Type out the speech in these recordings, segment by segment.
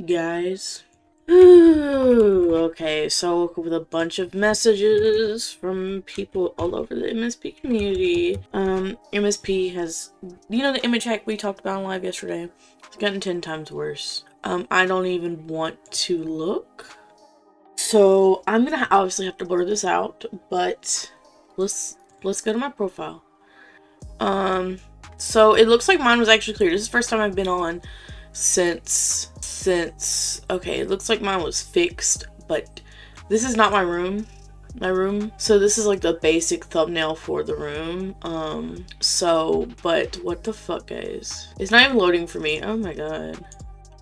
guys. okay, so I woke up with a bunch of messages from people all over the MSP community. Um, MSP has, you know the image hack we talked about live yesterday? It's gotten 10 times worse. Um, I don't even want to look. So I'm gonna obviously have to blur this out, but let's let's go to my profile. Um, so it looks like mine was actually clear. This is the first time I've been on since since okay. It looks like mine was fixed, but this is not my room. My room. So this is like the basic thumbnail for the room. Um. So, but what the fuck, guys? It's not even loading for me. Oh my god.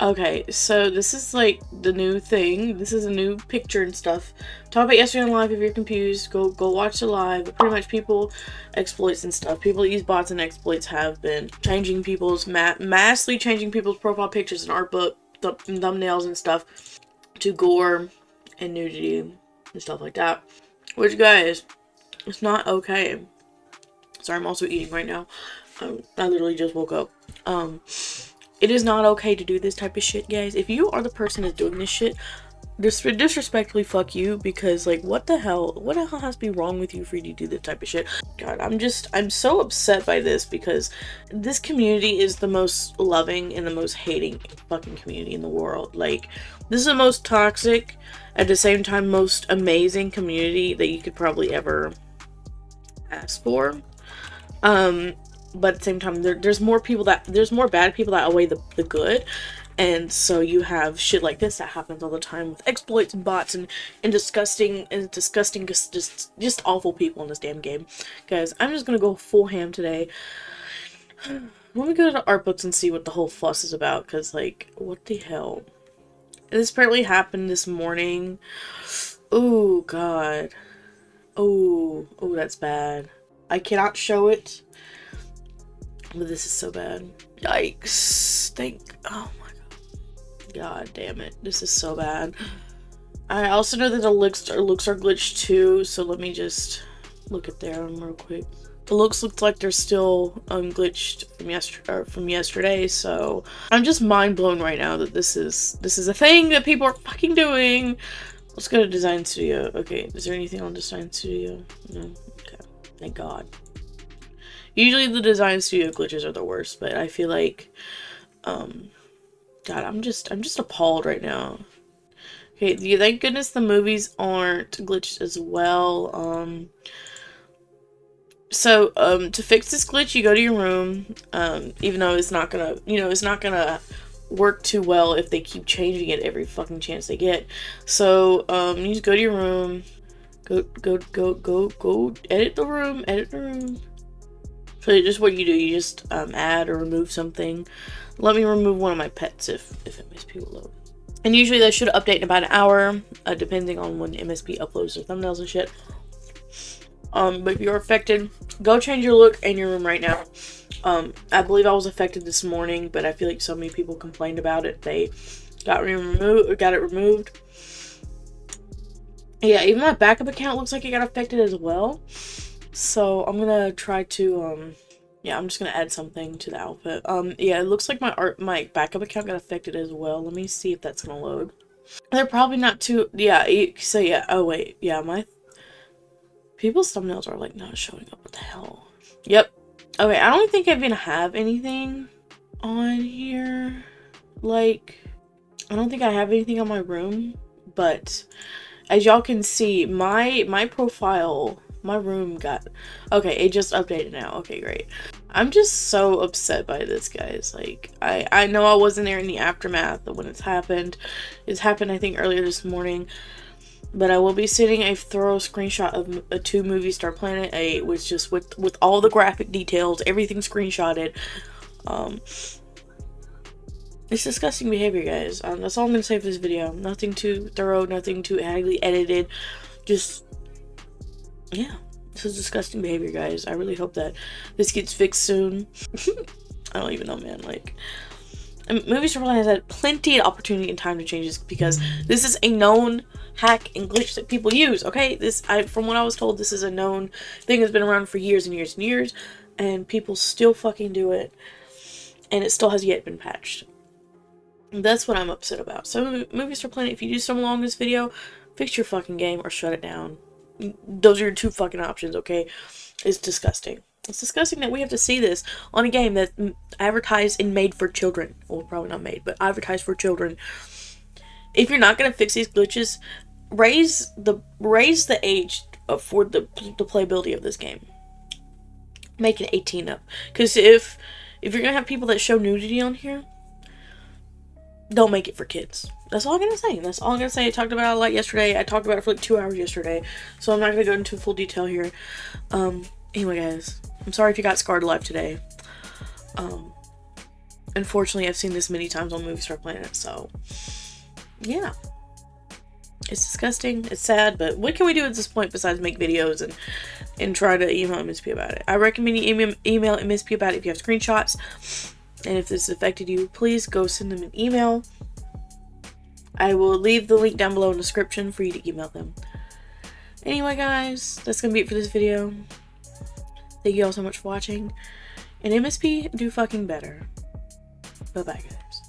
Okay, so this is like the new thing. This is a new picture and stuff. Talk about yesterday on live if you're confused. Go go watch the live. Pretty much people exploits and stuff. People that use bots and exploits have been changing people's ma massively changing people's profile pictures and art book th thumbnails and stuff to gore and nudity and stuff like that. Which guys, it's not okay. Sorry, I'm also eating right now. Um, I literally just woke up. Um it is not okay to do this type of shit, guys. If you are the person that's doing this shit, dis disrespectfully fuck you because like what the hell what the hell has to be wrong with you for you to do this type of shit? God i'm just i'm so upset by this because this community is the most loving and the most hating fucking community in the world. Like this is the most toxic at the same time most amazing community that you could probably ever ask for. Um but at the same time there, there's more people that there's more bad people that outweigh the, the good and so you have shit like this that happens all the time with exploits and bots and, and disgusting and disgusting just, just just awful people in this damn game guys i'm just gonna go full ham today let me go to the art books and see what the whole fuss is about because like what the hell this apparently happened this morning oh god oh oh that's bad i cannot show it but this is so bad. Yikes. Thank. Oh my god. Damn it. This is so bad. I also know that the looks are, looks are glitched too, so let me just look at them real quick. The looks looked like they're still unglitched from yesterday from yesterday, so I'm just mind blown right now that this is this is a thing that people are fucking doing. Let's go to Design Studio. Okay, is there anything on Design Studio? No. Okay. Thank God. Usually the design studio glitches are the worst, but I feel like, um, God, I'm just, I'm just appalled right now. Okay, thank goodness the movies aren't glitched as well. Um, so, um, to fix this glitch, you go to your room, um, even though it's not gonna, you know, it's not gonna work too well if they keep changing it every fucking chance they get. So, um, you just go to your room, go, go, go, go, go, edit the room, edit the room, so just what you do, you just um, add or remove something. Let me remove one of my pets if, if MSP will load. And usually they should update in about an hour, uh, depending on when MSP uploads their thumbnails and shit. Um, but if you're affected, go change your look and your room right now. Um, I believe I was affected this morning, but I feel like so many people complained about it. They got removed, got it removed. Yeah, even my backup account looks like it got affected as well. So I'm gonna try to, um, yeah, I'm just gonna add something to the outfit. Um, yeah, it looks like my art, my backup account got affected as well. Let me see if that's gonna load. They're probably not too, yeah, so yeah, oh wait, yeah, my, people's thumbnails are like not showing up, what the hell? Yep. Okay, I don't think I even have anything on here. Like, I don't think I have anything on my room, but as y'all can see, my, my profile my room got... Okay, it just updated now. Okay, great. I'm just so upset by this, guys. Like, I, I know I wasn't there in the aftermath of when it's happened. It's happened, I think, earlier this morning. But I will be sending a thorough screenshot of a 2 Movie Star Planet 8, which just with, with all the graphic details, everything screenshotted. Um, it's disgusting behavior, guys. Um, that's all I'm to say for this video. Nothing too thorough, nothing too highly edited. Just yeah, this is disgusting behavior, guys. I really hope that this gets fixed soon. I don't even know, man. Like, Movie Star has had plenty of opportunity and time to change this because this is a known hack and glitch that people use. Okay, this I from what I was told, this is a known thing that's been around for years and years and years, and people still fucking do it, and it still has yet been patched. That's what I'm upset about. So, Movie Star Planet, if you do some along this video, fix your fucking game or shut it down. Those are your two fucking options, okay? It's disgusting. It's disgusting that we have to see this on a game that's advertised and made for children. Well, probably not made, but advertised for children. If you're not gonna fix these glitches, raise the raise the age for the the playability of this game. Make it 18 up, because if if you're gonna have people that show nudity on here, don't make it for kids. That's all I'm gonna say. That's all I'm gonna say. I talked about it a lot yesterday. I talked about it for like two hours yesterday, so I'm not gonna go into full detail here. Um, anyway, guys, I'm sorry if you got scarred alive today. Um, unfortunately, I've seen this many times on Movie Star Planet, so yeah. It's disgusting, it's sad, but what can we do at this point besides make videos and and try to email MSP about it? I recommend you email, email MSP about it if you have screenshots. And if this affected you, please go send them an email. I will leave the link down below in the description for you to email them. Anyway, guys, that's to be it for this video. Thank you all so much for watching. And MSP, do fucking better. Bye-bye, guys.